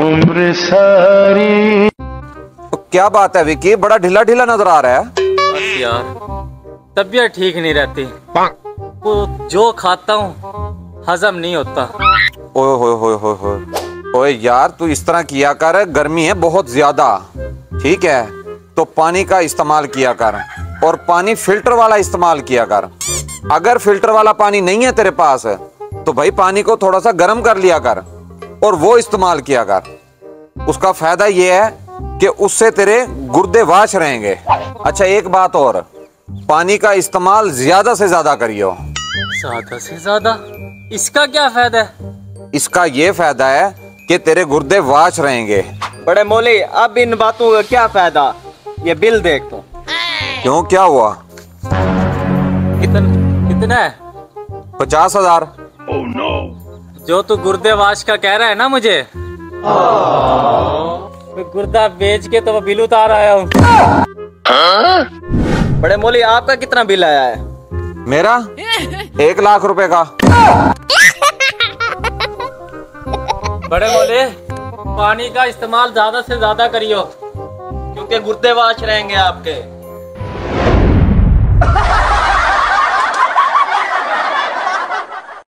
उम्र सारी तो क्या बात है विकी? बड़ा ढीला ढीला नज़र आ रहा है। यार तबीयत ठीक नहीं रहती। वो जो खाता हूँ हजम नहीं होता। ओए होए होए होए होए ओए यार तू इस तरह किया कर गर्मी है बहुत ज़्यादा। ठीक है तो पानी का इस्तेमाल किया कर और पानी फ़िल्टर वाला इस्तेमाल किया कर। अगर फ़िल्टर वाला पानी नहीं है तेरे पास तो भाई पानी को थोड़ा सा गर्म कर लिया कर। और वो इस्तेमाल किया कर। उसका फ़ायदा ये है कि उससे तेरे गुर्दे वाश रहेंगे। अच्छा एक बात और। पानी का इस्तेमाल ज़्यादा से ज़्यादा करियो। ज़्यादा से ज़्यादा? इसका क्या फ़ायदा है? इसका ये फ़ायदा है कि तेरे गुर्दे वाश रहेंगे। बड़े मौली अब इन बातों का क्या फ़ायदा? ये बिल देख तो। क्यों? क्या हुआ? कितन कितना है? पचास हज़ार। जो तू गुर्दे वाश का कह रहा है ना मुझे? गुर्दा बेच के तो बिल उतार आया हूँ। बड़े मौली आपका कितना बिल आया है? मेरा? एक लाख रुपए का। बड़े बोले पानी का इस्तेमाल ज़्यादा से ज़्यादा करियो क्योंकि गुर्दे वाश रहेंगे आपके।